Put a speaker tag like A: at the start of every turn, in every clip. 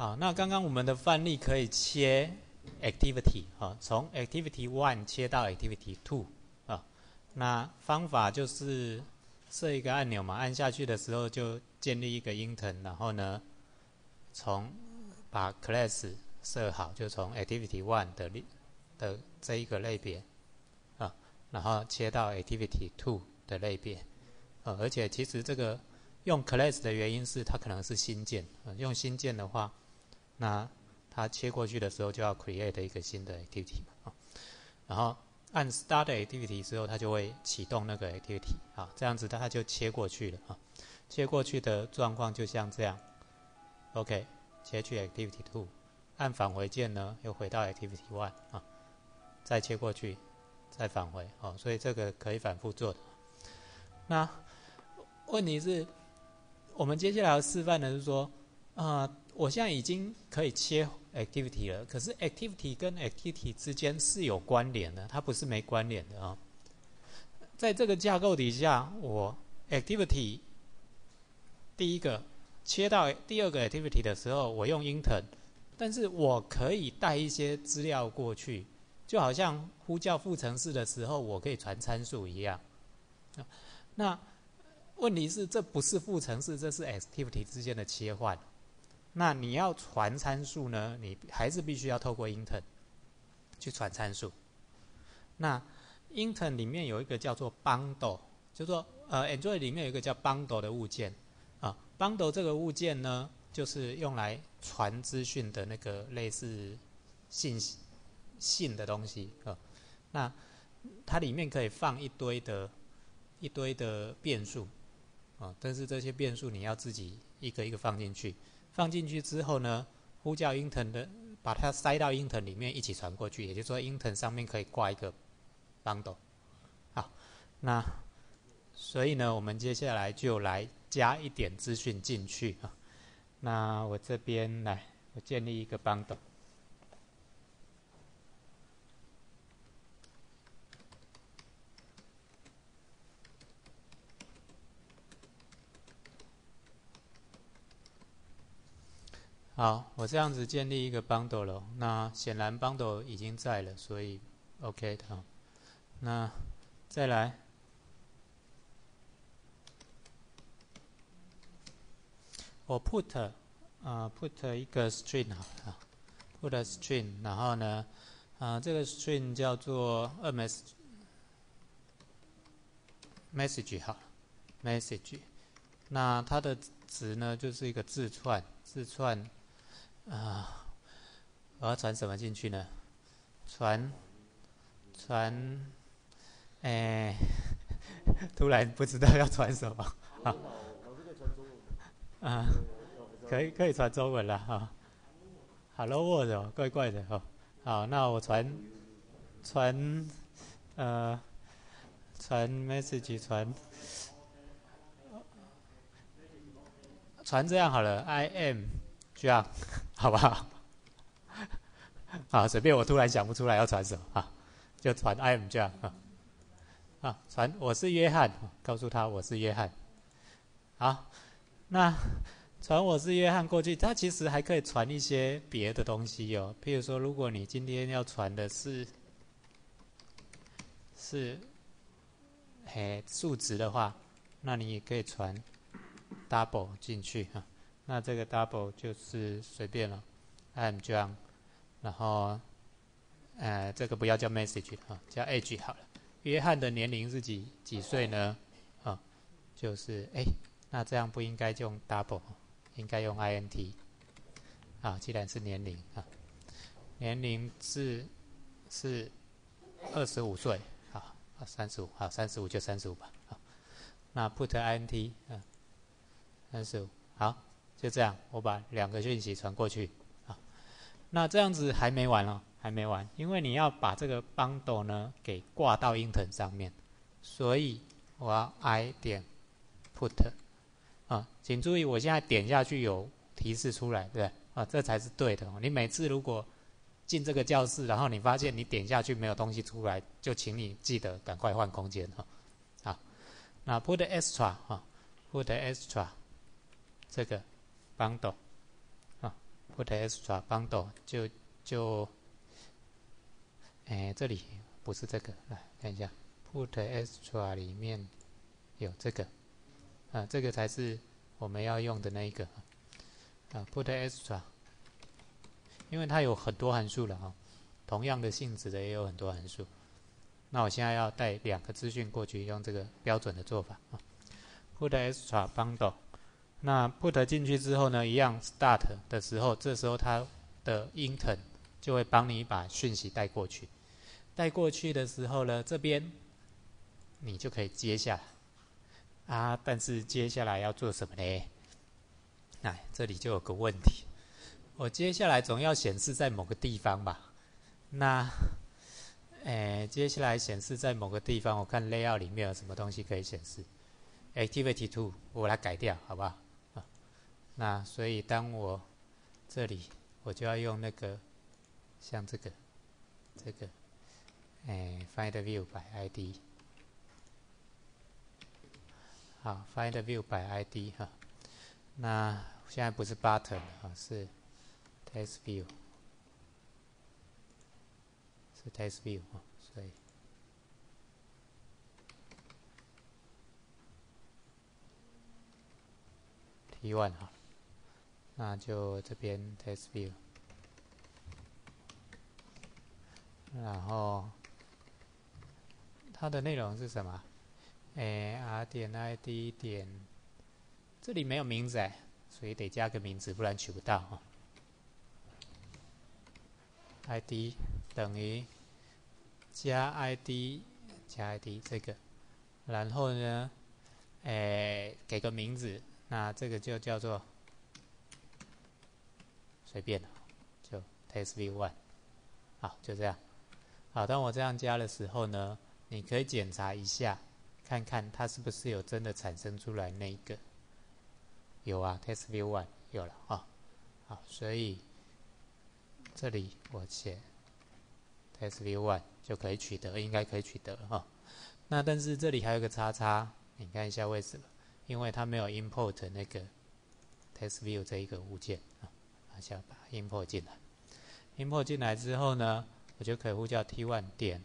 A: 好，那刚刚我们的范例可以切 activity 啊，从 activity one 切到 activity two 啊。那方法就是设一个按钮嘛，按下去的时候就建立一个 intern，然后呢，从把 class 设好，就从 activity one 的的这一个类别啊，然后切到 activity two 的类别啊。而且其实这个用 class 的原因是它可能是新建啊，用新建的话。那它切过去的时候就要 create 一个新的 activity 嘛，啊，然后按 start activity 之后，它就会启动那个 activity，啊，这样子它就切过去了，啊，切过去的状况就像这样，OK，切去 activity two，按返回键呢，又回到 activity one，啊，再切过去，再返回，哦，所以这个可以反复做的。那问题是，我们接下来要示范的是说，啊。我现在已经可以切 activity 了，可是 activity 跟 activity 之间是有关联的，它不是没关联的啊。在这个架构底下，我 activity 第一个切到第二个 activity 的时候，我用 intern，但是我可以带一些资料过去，就好像呼叫副程式的时候，我可以传参数一样。那问题是，这不是副程式，这是 activity 之间的切换。那你要传参数呢？你还是必须要透过 intern 去传参数。那 intern 里面有一个叫做 bundle，就说呃，Android 里面有一个叫 bundle 的物件啊。bundle 这个物件呢，就是用来传资讯的那个类似信息信的东西啊。那它里面可以放一堆的一堆的变数啊，但是这些变数你要自己一个一个放进去。放进去之后呢，呼叫 int 的，把它塞到 int 里面一起传过去，也就是说 int 上面可以挂一个 bundle。好，那所以呢，我们接下来就来加一点资讯进去啊。那我这边来，我建立一个 bundle。好，我这样子建立一个 bundle 了。那显然 bundle 已经在了，所以 OK 的。那再来，我 put 啊 put 一个 string 好了，put string，然后呢，啊这个 string 叫做 a message message 好，message。那它的值呢就是一个字串，字串。啊，我要传什么进去呢？传，传，哎，突然不知道要传什么。啊，可以可以传中文了哈。Hello World，怪怪的哈。好，那我传，传，呃，传 message 传，传这样好了。I am 这样。好不好？啊，随便我突然想不出来要传什么啊，就传 I am 这样啊，啊，传我是约翰，告诉他我是约翰。好，那传我是约翰过去，它其实还可以传一些别的东西哦。譬如说，如果你今天要传的是是嘿数值的话，那你也可以传 double 进去哈。那这个 double 就是随便了，I'm John，然后，呃，这个不要叫 message 啊，叫 age 好了。约翰的年龄是几几岁呢？啊，就是哎，那这样不应该用 double，应该用 int。啊，既然是年龄啊，年龄是是二十五岁，好，三十五，好，三十五就三十五吧，好，那 put int 啊，三十五，好。就这样，我把两个讯息传过去啊。那这样子还没完哦，还没完，因为你要把这个 bundle 呢给挂到 Inten 上面，所以我要 i 点 put 啊，请注意，我现在点下去有提示出来，对不对？啊，这才是对的。你每次如果进这个教室，然后你发现你点下去没有东西出来，就请你记得赶快换空间哈。好，那 put extra 啊，put extra 这个。Bundle 啊 put extra bundle 就就，哎，这里不是这个，来看一下，put extra 里面有这个，啊，这个才是我们要用的那一个，啊，put extra，因为它有很多函数了啊，同样的性质的也有很多函数，那我现在要带两个资讯过去，用这个标准的做法啊，put extra bundle。那 put 进去之后呢，一样 start 的时候，这时候它的 intern 就会帮你把讯息带过去。带过去的时候呢，这边你就可以接下来啊。但是接下来要做什么呢？哎，这里就有个问题，我接下来总要显示在某个地方吧？那，哎，接下来显示在某个地方，我看 layout 里面有什么东西可以显示？Activity two，我来改掉，好不好？那所以，当我这里我就要用那个像这个这个哎，find view by ID，好，find view by ID 哈。那现在不是 button 啊，是 test view，是 test view 啊，所以 T one 哈。那就这边 test view，然后它的内容是什么？哎，r 点 id 点，这里没有名字哎，所以得加个名字，不然取不到哦。id 等于加 id 加 id 这个，然后呢，哎，给个名字，那这个就叫做。随便就 test view one，好，就这样。好，当我这样加的时候呢，你可以检查一下，看看它是不是有真的产生出来那一个。有啊，test view one 有了啊。好，所以这里我写 test view one 就可以取得，应该可以取得哈。那但是这里还有个叉叉，你看一下为什么？因为它没有 import 那个 test view 这一个物件啊。下把 import 进来，import 进来之后呢，我就可以呼叫 t1 点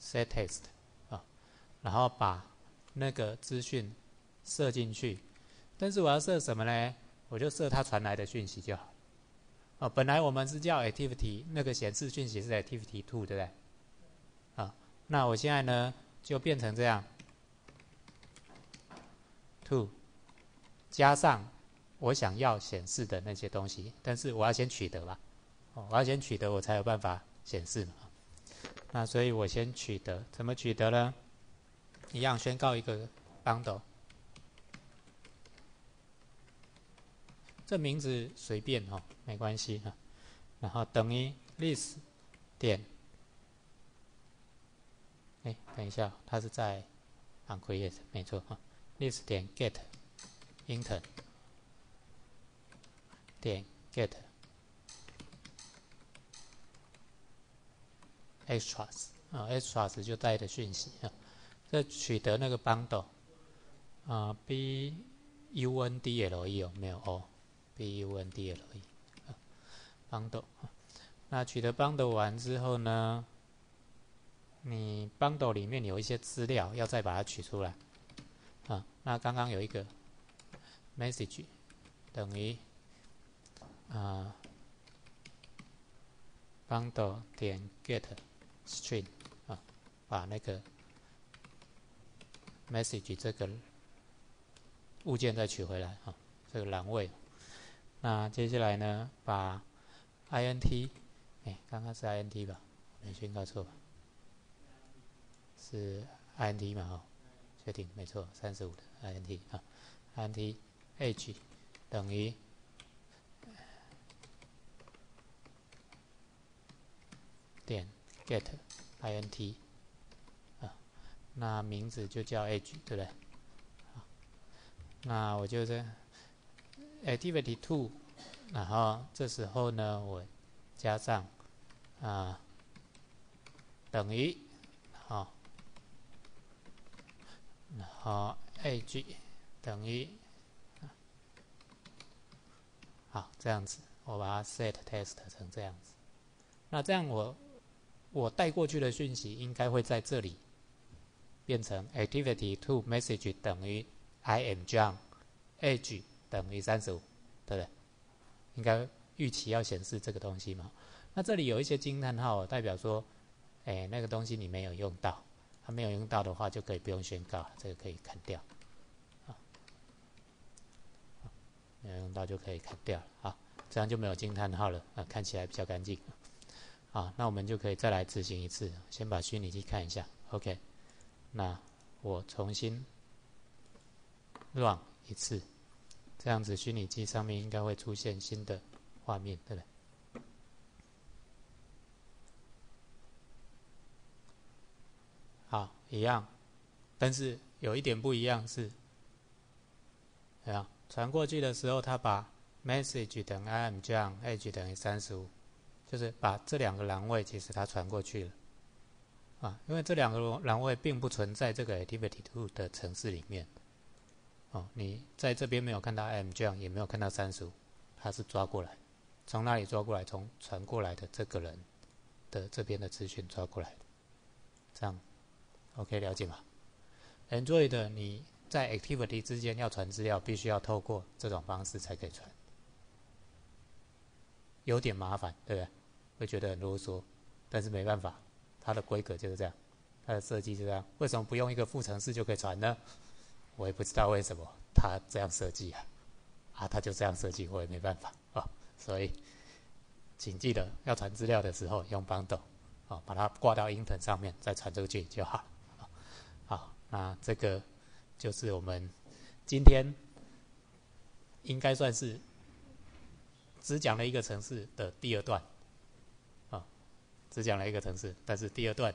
A: set test 啊，然后把那个资讯设进去。但是我要设什么呢？我就设它传来的讯息就好。哦，本来我们是叫 activity 那个显示讯息是 activity two 对不对？啊，那我现在呢就变成这样 two 加上。我想要显示的那些东西，但是我要先取得吧，哦，我要先取得，我才有办法显示嘛。那所以我先取得，怎么取得呢？一样宣告一个 bundle，这名字随便哦，没关系哈。然后等于 list 点，哎，等一下，它是在 uncreate，没错哈，list 点 get intern。点 get extras 啊，extras 就带的讯息啊，这取得那个 bundle 啊，b u n d l e 有没有哦？b u n d l e bundle 啊那取得 bundle 完之后呢，你 bundle 里面有一些资料要再把它取出来啊。那刚刚有一个 message 等于啊，bundle 点 get string 啊，把那个 message 这个物件再取回来啊，这个栏位。那接下来呢，把 int，哎，刚刚是 int 吧？没宣告错吧？是 int 嘛？哦，确定，没错，三十五的 int 啊，int age 等于。点 get int 啊，那名字就叫 age 对不对？那我就这 activity two，然后这时候呢，我加上啊等于好，然后 age 等于好这样子，我把它 set test 成这样子。那这样我我带过去的讯息应该会在这里变成 activity to message 等于 I am John，age 等于三十五，对不对？应该预期要显示这个东西嘛？那这里有一些惊叹号，代表说，哎，那个东西你没有用到，它没有用到的话，就可以不用宣告，这个可以砍掉，没有用到就可以砍掉，啊，这样就没有惊叹号了，啊，看起来比较干净，啊，那我们就可以再来执行一次，先把虚拟机看一下，OK，那我重新 run 一次，这样子虚拟机上面应该会出现新的画面，对不对？好，一样，但是有一点不一样是，怎样传过去的时候，他把 message 等于 I'm John，age 等于三十五，就是把这两个栏位其实它传过去了，啊，因为这两个栏位并不存在这个 activity two 的城市里面，哦，你在这边没有看到 I'm John，也没有看到三十五，它是抓过来，从哪里抓过来？从传过来的这个人的这边的资讯抓过来的，这样。OK，了解吗？Android 你在 Activity 之间要传资料，必须要透过这种方式才可以传，有点麻烦，对不对？会觉得很啰嗦，但是没办法，它的规格就是这样，它的设计就这样。为什么不用一个副程式就可以传呢？我也不知道为什么它这样设计啊，啊，它就这样设计，我也没办法啊。所以，请记得要传资料的时候用 Bundle，啊，把它挂到 Intern 上面，再传出去就好了。好。那这个就是我们今天应该算是只讲了一个城市的第二段，只讲了一个城市，但是第二段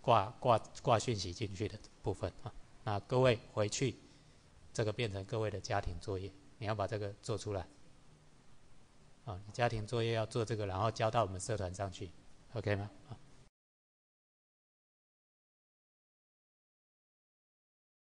A: 挂挂挂讯息进去的部分啊，那各位回去这个变成各位的家庭作业，你要把这个做出来，啊，家庭作业要做这个，然后交到我们社团上去，OK 吗？啊。